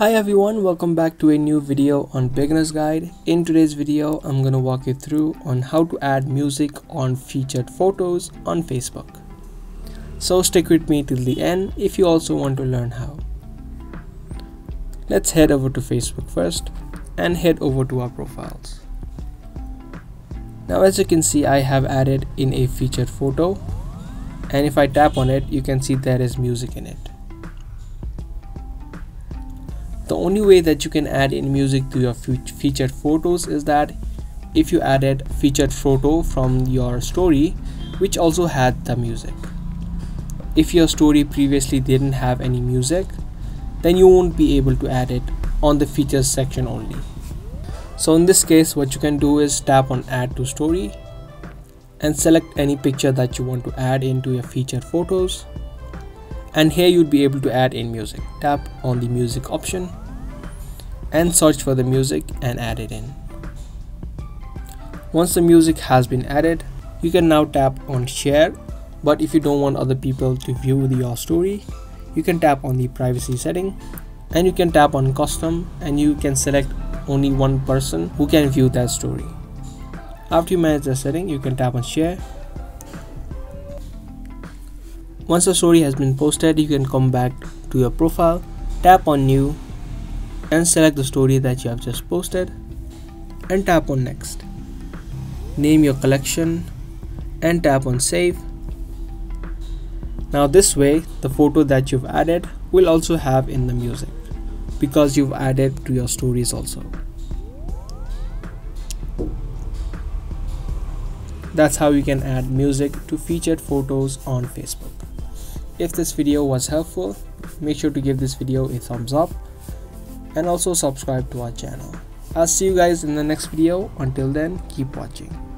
Hi everyone, welcome back to a new video on beginner's guide. In today's video, I'm to walk you through on how to add music on featured photos on Facebook. So stick with me till the end if you also want to learn how. Let's head over to Facebook first and head over to our profiles. Now as you can see, I have added in a featured photo and if I tap on it, you can see there is music in it. The only way that you can add in music to your featured photos is that if you added featured photo from your story which also had the music. If your story previously didn't have any music, then you won't be able to add it on the features section only. So in this case, what you can do is tap on add to story and select any picture that you want to add into your featured photos and here you'd be able to add in music tap on the music option and search for the music and add it in. Once the music has been added you can now tap on share but if you don't want other people to view your story you can tap on the privacy setting and you can tap on custom and you can select only one person who can view that story. After you manage the setting you can tap on share. Once the story has been posted, you can come back to your profile, tap on new and select the story that you have just posted and tap on next. Name your collection and tap on save. Now this way the photo that you've added will also have in the music because you've added to your stories also. That's how you can add music to featured photos on Facebook. If this video was helpful, make sure to give this video a thumbs up and also subscribe to our channel. I'll see you guys in the next video. Until then, keep watching.